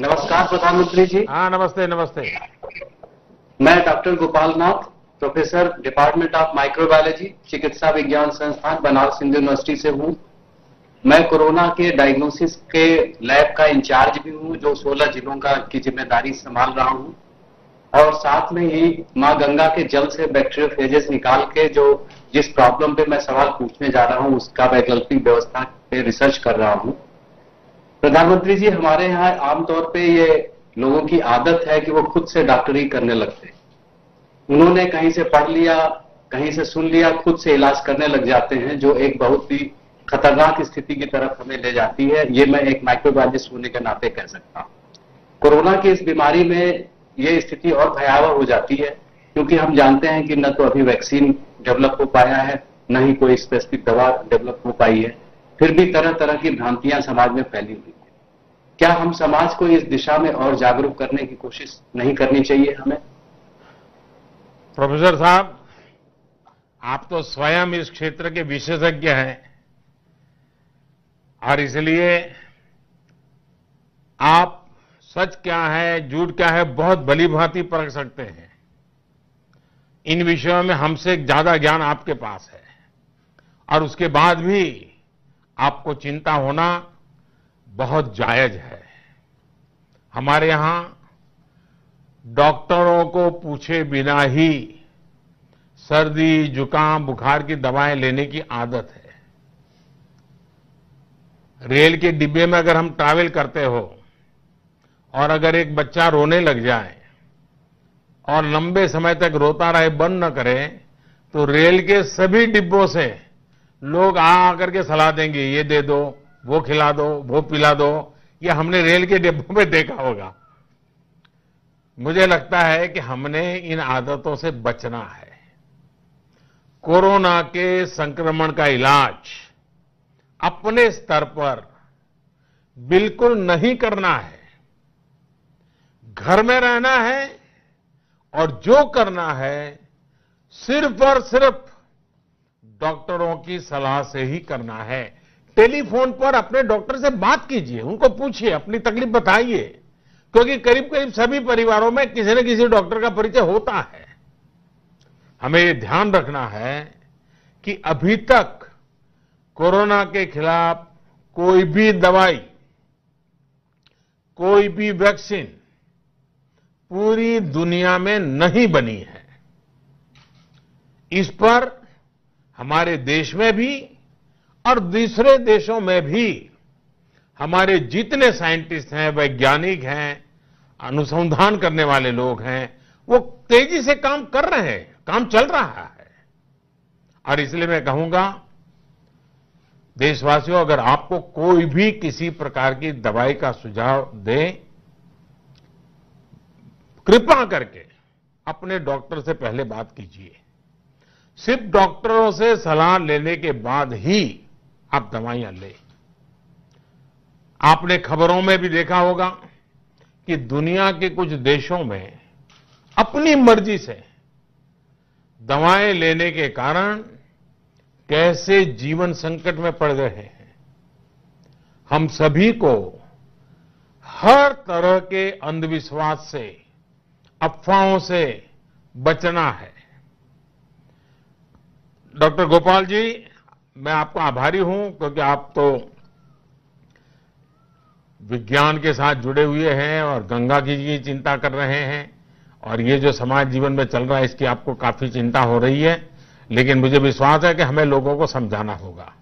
नमस्कार प्रधानमंत्री जी। हाँ नमस्ते नमस्ते। मैं doctor Gopal Nath professor department of microbiology चिकित्सा विज्ञान संस्थान बनारस हिंदू यूनिवर्सिटी से हूँ। मैं कोरोना के डायग्नोसिस के लैब का इंचार्ज भी हूँ जो 16 जिलों का की ज़िम्मेदारी संभाल रहा हूँ। और साथ में ही माँ गंगा के जल से बैक्टीरियल फेजेस निकाल के जो जिस प्रॉब्लम पे मैं सवाल पूछने जा रहा हूँ उसका वैकल्पिक व्यवस्था पे रिसर्च कर रहा हूँ। प्रधानमंत्री जी, हमारे यहाँ आमतौर पे ये लोगों की आदत है कि वो खुद से डॉक्टरी करने लगते उन्होंने कहीं से पढ़ लिया, कहीं से सुन लिया, खुद से इलाज करने लग जाते हैं, जो एक बहुत ही खतरनाक स्थिति की तरफ़ हमें ले जाती है। ये मैं एक माइक्रोबायोलॉजिस्ट होने के नाते कह सकता हूँ। कोरोना की इस बीमारी में ये स्थिति और भयावह हो जाती है, क्योंकि हम जानते हैं कि न तो अभी वैक्सीन डेवलप हो पाया है, न ही कोई स्पेसिफिक दवा डेवलप हो पाई है। फिर भी तरह तरह की भ्रांतियाँ समाज में फैली हुई है। क्या हम समाज को इस दिशा में और जागरूक करने की कोशिश नहीं करनी चाहिए हमें? प्रोफेसर साहब, आप तो स्वयं इस क्षेत्र के विशेषज्ञ हैं और इसलिए आप सच क्या है, झूठ क्या है, बहुत भली भांति परख सकते हैं। इन विषयों में हमसे ज़्यादा ज्ञान आपके पास है। और उसके बाद भी आपको चिंता होना बहुत जायज़ है। हमारे यहाँ डॉक्टरों को पूछे बिना ही सर्दी, जुकाम, बुखार की दवाएँ लेने की आदत है। रेल के डिब्बे में अगर हम ट्रैवल करते हो और अगर एक बच्चा रोने लग जाए और लंबे समय तक रोता रहे, बंद न करे तो रेल के सभी डिब्बों से लोग आ आकर के सलाह देंगे, ये दे दो, वो खिला दो, वो पिला दो। ये हमने रेल के डिब्बों में देखा होगा। मुझे लगता है कि हमने इन आदतों से बचना है। कोरोना के संक्रमण का इलाज अपने स्तर पर बिल्कुल नहीं करना है। घर में रहना है और जो करना है, सिर्फ़ और सिर्फ़ डॉक्टरों की सलाह से ही करना है। टेलीफोन पर अपने डॉक्टर से बात कीजिए, उनको पूछिए, अपनी तकलीफ़ बताइए। क्योंकि करीब करीब सभी परिवारों में किसी न किसी डॉक्टर का परिचय होता है। हमें ये ध्यान रखना है कि अभी तक कोरोना के खिलाफ कोई भी दवाई, कोई भी वैक्सीन पूरी दुनिया में नहीं बनी है। इस पर हमारे देश में भी और दूसरे देशों में भी हमारे जितने साइंटिस्ट हैं, वैज्ञानिक हैं, अनुसंधान करने वाले लोग हैं, वो तेज़ी से काम कर रहे हैं, काम चल रहा है। और इसलिए मैं कहूँगा, देशवासियों, अगर आपको कोई भी किसी प्रकार की दवाई का सुझाव दे, कृपा करके अपने डॉक्टर से पहले बात कीजिए। सिर्फ़ डॉक्टरों से सलाह लेने के बाद ही आप दवाइयाँ लें। आपने खबरों में भी देखा होगा कि दुनिया के कुछ देशों में अपनी मर्ज़ी से दवाएँ लेने के कारण कैसे जीवन संकट में पड़ रहे हैं। हम सभी को हर तरह के अंधविश्वास से, अफवाहों से बचना है। डॉक्टर गोपाल जी, मैं आपका आभारी हूँ क्योंकि आप तो विज्ञान के साथ जुड़े हुए हैं और गंगा जी की चिंता कर रहे हैं और ये जो समाज जीवन में चल रहा है, इसकी आपको काफ़ी चिंता हो रही है, लेकिन मुझे विश्वास है कि हमें लोगों को समझाना होगा।